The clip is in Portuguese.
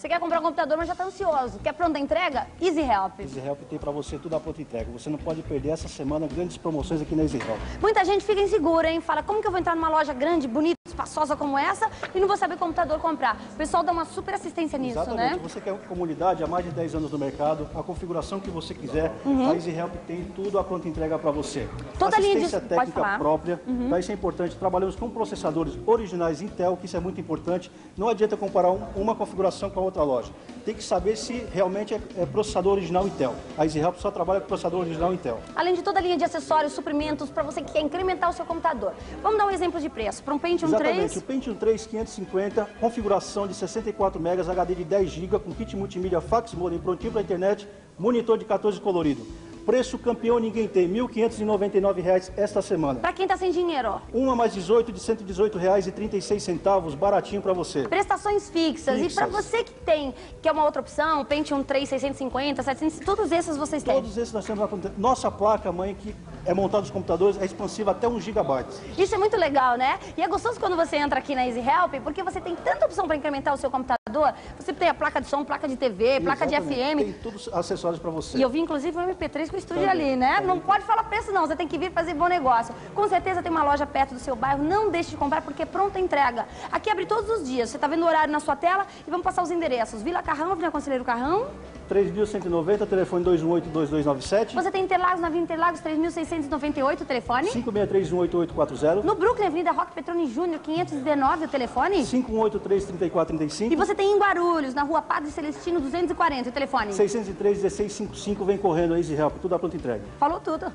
Você quer comprar um computador, mas já está ansioso. Quer pronta entrega? Easy Help. Easy Help tem para você tudo a pronta entrega. Você não pode perder essa semana grandes promoções aqui na Easy Help. Muita gente fica insegura, hein? Fala, como que eu vou entrar numa loja grande, bonita, espaçosa como essa e não vou saber computador comprar? O pessoal dá uma super assistência nisso, Exatamente. né? Você quer uma comunidade há mais de 10 anos no mercado, a configuração que você quiser, a Easy Help tem tudo a pronta entrega para você. Uhum. Toda a linha de- Assistência técnica própria, tá? isso é importante. Trabalhamos com processadores originais Intel, que isso é muito importante. Não adianta comparar um- uma configuração com a outra loja. Tem que saber se realmente é, é processador original Intel. A Easy Help só trabalha com processador original Intel. Além de toda a linha de acessórios, suprimentos, para você que quer incrementar o seu computador. Vamos dar um exemplo de preço. Para um Pentium Exatamente, 3, o Pentium 3 550, configuração de 64 MB, HD de 10 GB, com kit multimídia fax modem prontinho para internet, monitor de 14 colorido. Preço campeão ninguém tem, 1.599 reais esta semana. para quem está sem dinheiro, ó. Uma mais 18 de 118 reais e 36 centavos, baratinho para você. Prestações fixas. E para Fixas. você que tem, que é uma outra opção, Pentium 3, 650, 700, todos esses vocês têm. Todos esses nós temos na. Nossa placa mãe que é montada nos computadores é expansiva até 1 GB. Isso é muito legal, né? E é gostoso quando você entra aqui na Easy Help, porque você tem tanta opção para incrementar o seu computador. Você tem a placa de som, placa de TV, placa de FM. Tem todos os acessórios para você. E eu vi, inclusive, o MP3 com o estúdio Também, ali, né? também. Não pode falar preço, não. Você tem que vir fazer bom negócio. Com certeza tem uma loja perto do seu bairro. Não deixe de comprar, porque é pronta entrega. Aqui abre todos os dias. Você tá vendo o horário na sua tela e vamos passar os endereços. Vila Carrão, Avenida Conselheiro Carrão. 3.190, telefone 218-2297. Você tem Interlagos, na Avenida Interlagos, 3.698, o telefone. 563-18840. No Brooklyn, Avenida Roque Petroni Júnior, 519, o telefone. 513-3435. E você tem em Guarulhos, na rua Padre Celestino, 240, o telefone. 603-1655, vem correndo, Easy Help, tudo a pronta entrega. Falou tudo.